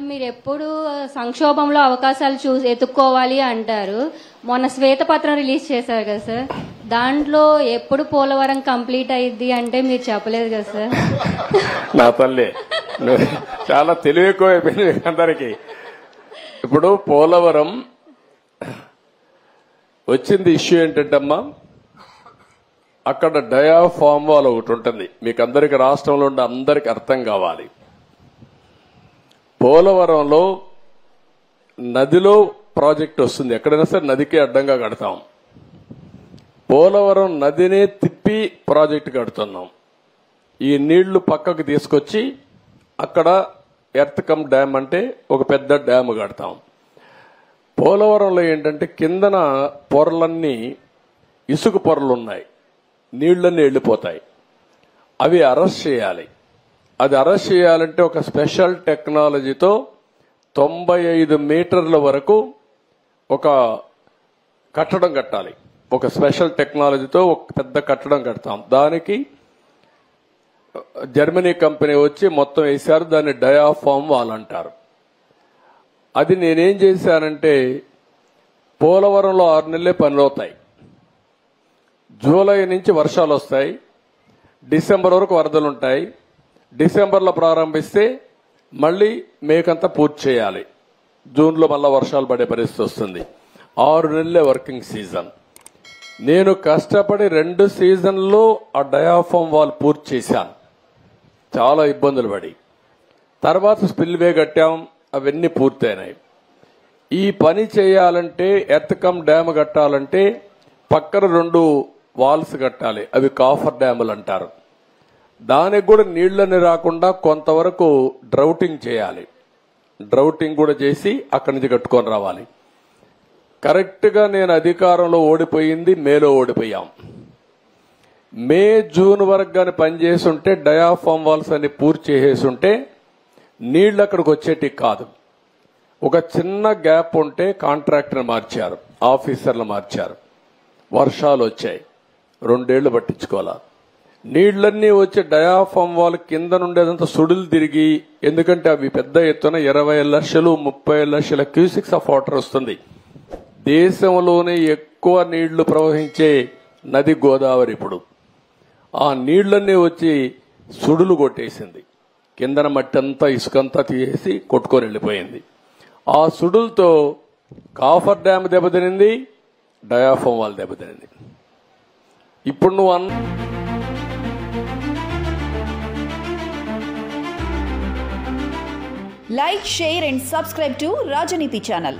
Sir మీరు ఎప్పుడు సంక్షోభంలో అవకాశాలు చూసి ఎత్తుక్కోవాలి అంటారు. మొన్న శ్వేతపత్రం రిలీజ్ చేశారు కదా సార్. దాంట్లో ఎప్పుడు పోలవరం కంప్లీట్ అయ్యిద్ది అంటే మీరు చెప్పలేదు కదా సార్. నా తల్లి. చాలా తెలివి ఎక్కువ అందరికి. అందరికీ ఇప్పుడు పోలవరం వచ్చింది ఇష్యూ ఏంటంటమ్మా? అక్కడ డయాఫామ్ వాల్ ఒకటి ఉంటుంది. మీకు అందరికి రాష్ట్రంలో ఉండే అందరికి అర్థం కావాలి. పోలవరంలో నదిలో ప్రాజెక్ట్ వస్తుంది. ఎక్కడైనా సరే నదికి అడ్డంగా కడతాం. పోలవరం నదినే తిప్పి ప్రాజెక్ట్ కడుతున్నాం. ఈ నీళ్ళు పక్కకు తీసుకొచ్చి అక్కడ ఎర్త్కమ్ డ్యామ్ అంటే ఒక పెద్ద డ్యామ్ కడతాం. పోలవరంలో ఏంటంటే కిందన పొరలన్నీ ఇసుక పొరలు ఉన్నాయి నీళ్ళన్నీ వెళ్ళిపోతాయి. అవి అరెస్ట్ చేయాలి. అది అరెస్ట్ చేయాలంటే ఒక స్పెషల్ టెక్నాలజీతో తొంభై ఐదు మీటర్ల వరకు ఒక కట్టడం కట్టాలి. ఒక స్పెషల్ టెక్నాలజీతో ఒక పెద్ద కట్టడం కడతాం. దానికి జర్మనీ కంపెనీ వచ్చి మొత్తం వేశారు దాన్ని డయాఫామ్ వాల్ అంటారు. అది నేనేం చేశానంటే పోలవరంలో ఆరు నెలలే పనులు అవుతాయి జూలై నుంచి వర్షాలు వస్తాయి. డిసెంబర్ వరకు వరదలు ఉంటాయి డిసెంబర్లో ప్రారంభిస్తే మళ్ళీ మేకంతా పూర్తి చేయాలి. జూన్లో మళ్ళీ వర్షాలు పడే పరిస్థితి వస్తుంది. ఆరు నెలలే వర్కింగ్ సీజన్. నేను కష్టపడి రెండు సీజన్లో ఆ డయాఫామ్ వాల్ పూర్తి చేశాను. చాలా ఇబ్బందులు పడి. తర్వాత స్పిల్వే కట్టాం అవన్నీ పూర్తయినాయి. ఈ పని చేయాలంటే ఎర్తకమ్ డ్యామ్ కట్టాలంటే పక్కన రెండు వాల్స్ కట్టాలి. అవి కాఫర్ డ్యాములు అంటారు. దానికి కూడా నీళ్ళని రాకుండా కొంతవరకు డ్రౌటింగ్ చేయాలి. డ్రౌటింగ్ కూడా చేసి అక్కడి నుంచి కట్టుకొని రావాలి. కరెక్ట్గా నేను అధికారంలో ఓడిపోయింది మేలో ఓడిపోయాం. మే జూన్ వరకు కానీ పనిచేసి ఉంటే డయాఫామ్ వాల్స్ అన్ని పూర్తి చేసేసి ఉంటే నీళ్ళు అక్కడికి వచ్చేటి కాదు. ఒక చిన్న గ్యాప్ ఉంటే కాంట్రాక్టర్ మార్చారు ఆఫీసర్లు మార్చారు. వర్షాలు వచ్చాయి. రెండేళ్ళు పట్టించుకోవాలా? నీళ్ళన్నీ వచ్చి డయాఫామ్ వాల్ కింద నుండేదంతా సుడులు తిరిగి ఎందుకంటే అవి పెద్ద ఎత్తున ఇరవై లక్షలు ముప్పై లక్షల క్యూసిక్స్ ఆఫ్ వాటర్ వస్తుంది. దేశంలోనే ఎక్కువ నీళ్ళు ప్రవహించే నది గోదావరి ఇప్పుడు. ఆ నీళ్ళన్నీ వచ్చి సుడులు కొట్టేసింది. కిందన మట్టి అంతా ఇసుకంతా తీసేసి కొట్టుకొని వెళ్ళిపోయింది. ఆ సుడులతో కాఫర్ డ్యామ్ దెబ్బతినింది డయాఫామ్ వాల్ దెబ్బతినింది. ఇప్పుడు నువ్వు అన్న like share and subscribe to Rajneeti channel